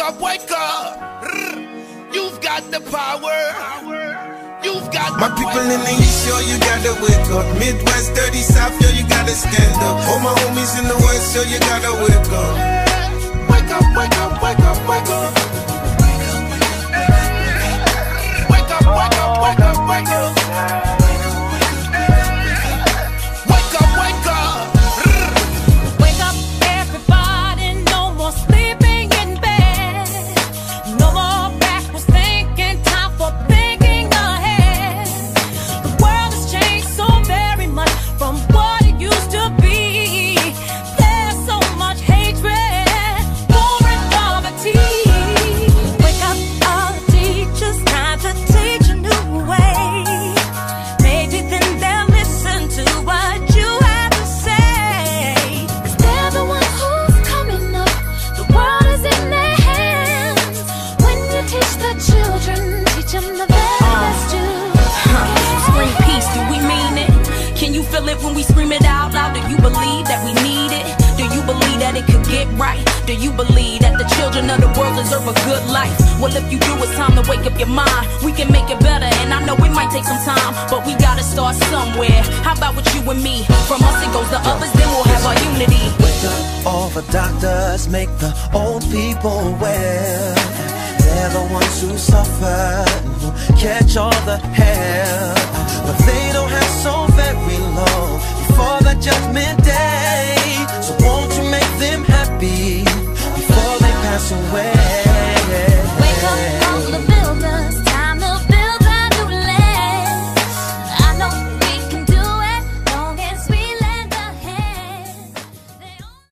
up, wake up. You've got the power. You've got My people in the east, yo, you gotta wake up. Midwest, dirty south, yo, you gotta stand up. All my homies in the west, yo, you gotta wake up. Wake up, wake up, wake up, wake up. Wake up, wake up, wake up, wake up. It when we scream it out loud? Do you believe that we need it? Do you believe that it could get right? Do you believe that the children of the world deserve a good life? Well, if you do, it's time to wake up your mind. We can make it better, and I know it might take some time, but we gotta start somewhere. How about with you and me? From us it goes to others, then we'll have our unity. Wake up, all the doctors make the old people well. They're the ones who suffer who catch all the hell. judgment day. So won't you make them happy before they pass away?